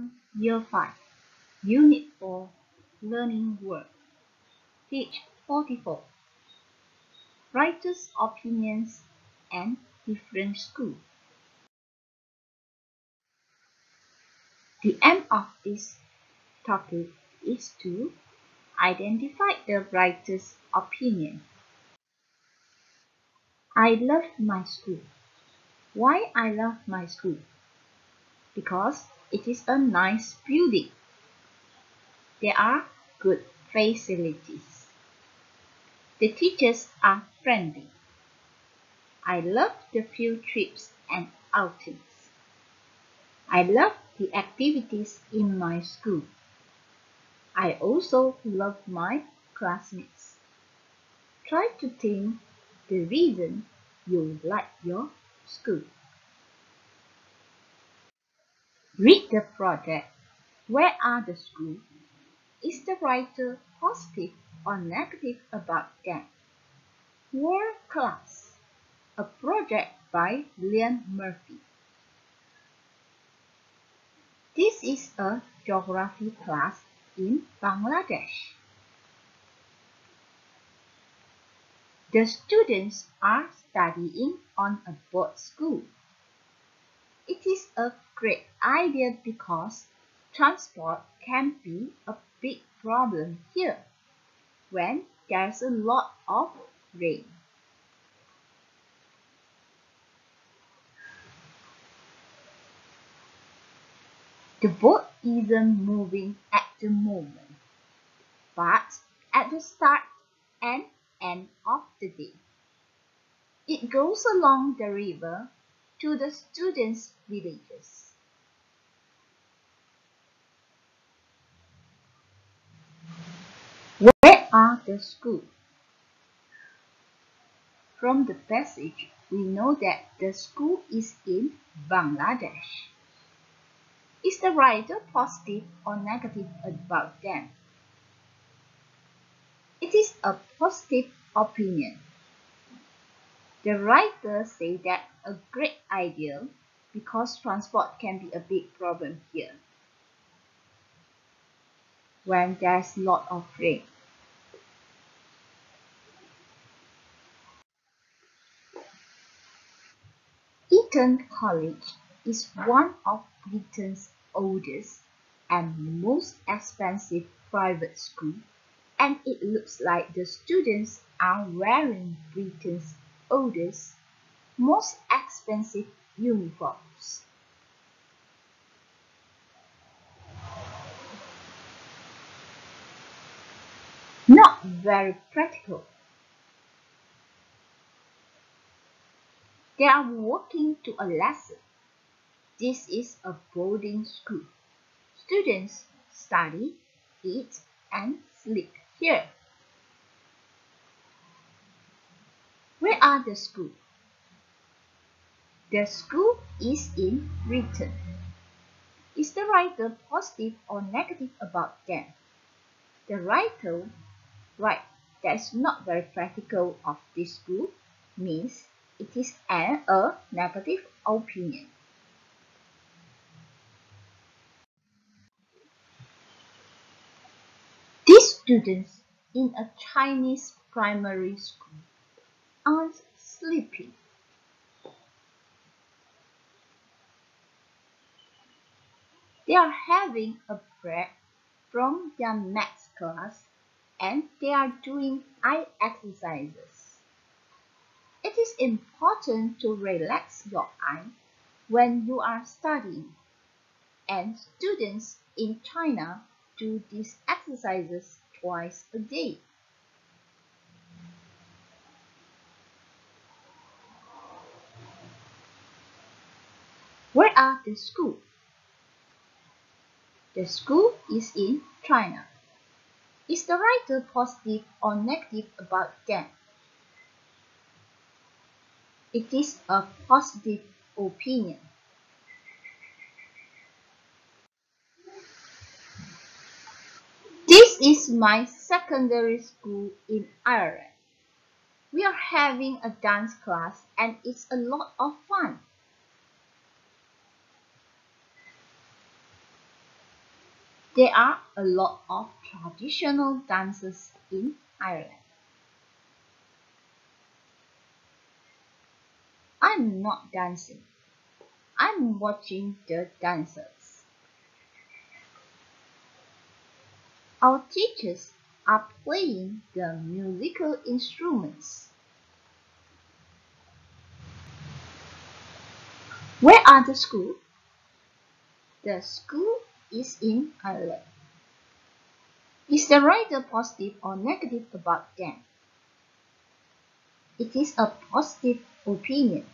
1, Year 5, Unit 4, Learning World, page 44. Writers' Opinions and Different Schools. The aim of this topic is to identify the writer's opinion. I love my school. Why I love my school? Because it is a nice building. There are good facilities. The teachers are friendly. I love the field trips and outings. I love the activities in my school. I also love my classmates. Try to think the reason you like your school. Read the project. Where are the schools? Is the writer positive or negative about them? World Class, a project by Liam Murphy. This is a geography class in Bangladesh. The students are studying on a boat school. It is a great idea because transport can be a big problem here when there's a lot of rain. The boat isn't moving at the moment, but at the start and end of the day. It goes along the river to the students' villages. Where are the schools? From the passage, we know that the school is in Bangladesh. Is the writer positive or negative about them? It is a positive opinion. The writer say that a great idea because transport can be a big problem here when there's lot of rain. Eton College is one of Britain's oldest and most expensive private school and it looks like the students are wearing Britain's oldest, most expensive uniforms. Not very practical. They are walking to a lesson. This is a boarding school. Students study, eat, and sleep here. Where are the school? The school is in Britain. Is the writer positive or negative about them? The writer right that's not very practical of this school means it is an a negative opinion. These students in a Chinese primary school are sleeping. They are having a break from their maths class and they are doing eye exercises. It is important to relax your eye when you are studying and students in China do these exercises twice a day. Where are the school? The school is in China. Is the writer positive or negative about them? It is a positive opinion. This is my secondary school in Ireland. We are having a dance class and it's a lot of fun. There are a lot of traditional dances in Ireland. I'm not dancing. I'm watching the dancers. Our teachers are playing the musical instruments. Where are the schools? The school is in Ireland. Is the writer positive or negative about them? It is a positive opinion.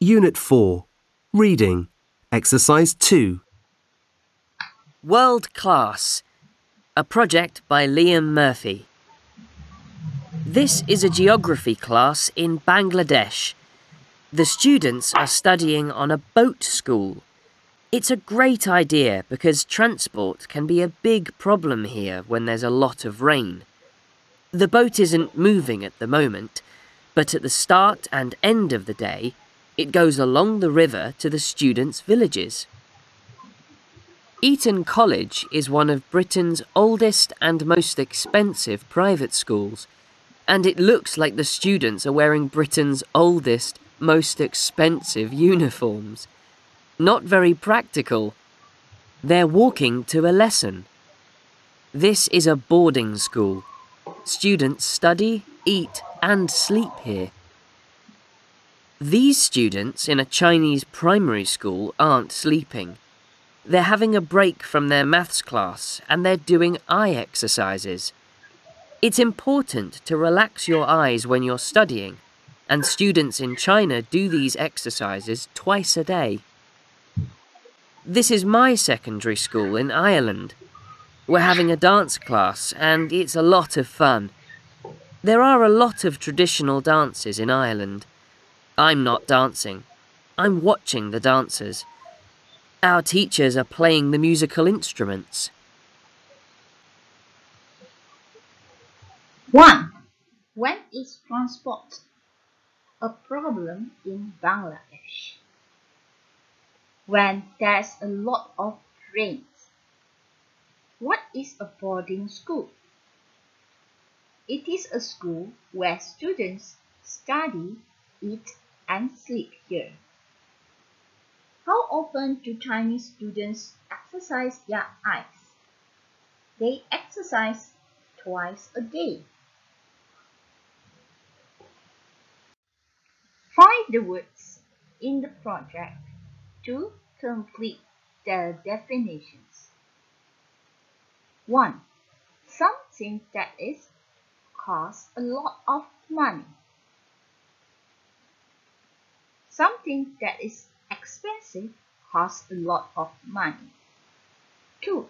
Unit 4 Reading Exercise 2 World Class, a project by Liam Murphy. This is a geography class in Bangladesh. The students are studying on a boat school. It's a great idea because transport can be a big problem here when there's a lot of rain. The boat isn't moving at the moment, but at the start and end of the day, it goes along the river to the students' villages. Eton College is one of Britain's oldest and most expensive private schools, and it looks like the students are wearing Britain's oldest, most expensive uniforms. Not very practical. They're walking to a lesson. This is a boarding school. Students study, eat, and sleep here. These students in a Chinese primary school aren't sleeping. They're having a break from their maths class and they're doing eye exercises. It's important to relax your eyes when you're studying, and students in China do these exercises twice a day. This is my secondary school in Ireland. We're having a dance class and it's a lot of fun. There are a lot of traditional dances in Ireland. I'm not dancing. I'm watching the dancers. Our teachers are playing the musical instruments. 1. When is transport a problem in Bangladesh? When there's a lot of rain. What is a boarding school? It is a school where students study, eat, and sleep here. How often do Chinese students exercise their eyes? They exercise twice a day. Find the words in the project to complete the definitions. 1. Something that is costs a lot of money. Something that is expensive costs a lot of money. 2.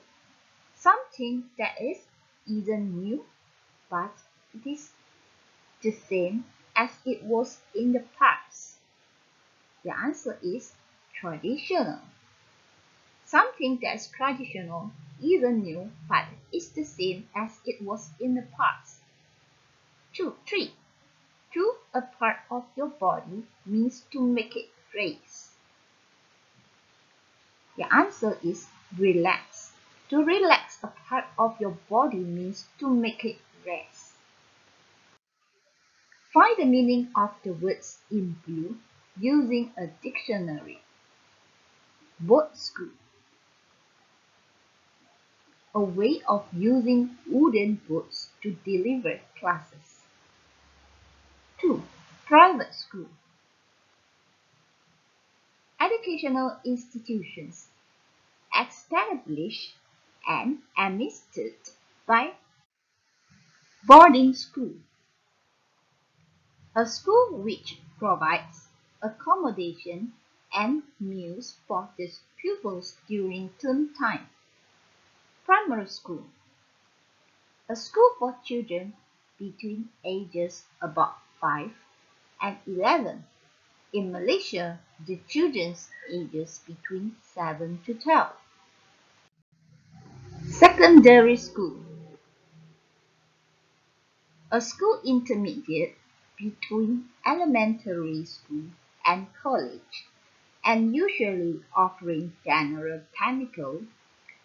Something that is either new but it is the same as it was in the past. The answer is traditional. Something that is traditional, either new but is the same as it was in the past. 2. 3. To a part of your body means to make it raise. The answer is relax. To relax a part of your body means to make it rest. Find the meaning of the words in blue using a dictionary. Boat school. A way of using wooden boats to deliver classes. 2. Private school. Educational institutions established and administered by boarding school. A school which provides accommodation and meals for its pupils during term time. Primary school. A school for children between ages about 5 and 11. In Malaysia, the children's ages between 7 to 12. Secondary school A school intermediate between elementary school and college. and usually offering general technical,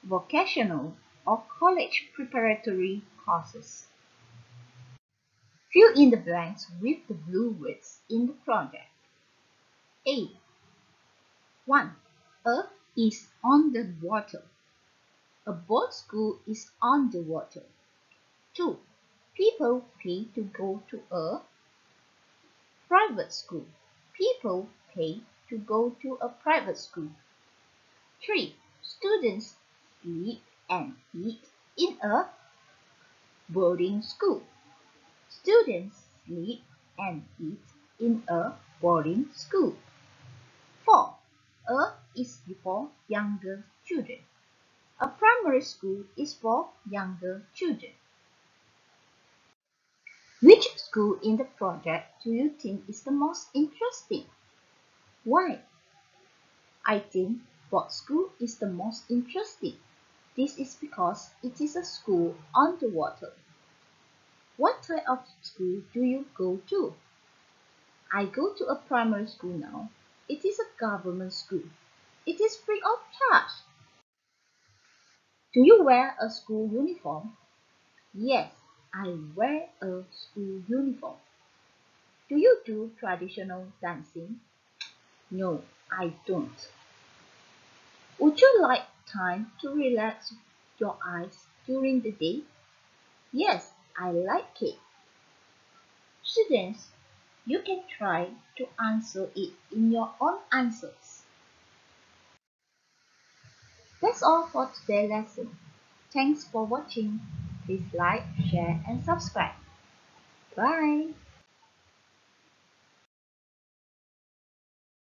vocational, or college preparatory courses. Fill in the blanks with the blue words in the project. A. 1. A is on the water. A boat school is on the water. 2. People pay to go to a private school. People pay to go to a private school. 3. Students sleep and eat in a boarding school. Students sleep and eat in a boarding school. 4. A is for younger children. A primary school is for younger children. Which school in the project do you think is the most interesting? Why? I think boat school is the most interesting. This is because it is a school on the water. What type of school do you go to? I go to a primary school now. It is a government school. It is free of charge. Do you wear a school uniform? Yes, I wear a school uniform. Do you do traditional dancing? No, I don't. Would you like time to relax your eyes during the day? Yes, I like it. Students, you can try to answer it in your own answers. That's all for today's lesson. Thanks for watching. Please like, share and subscribe. Bye.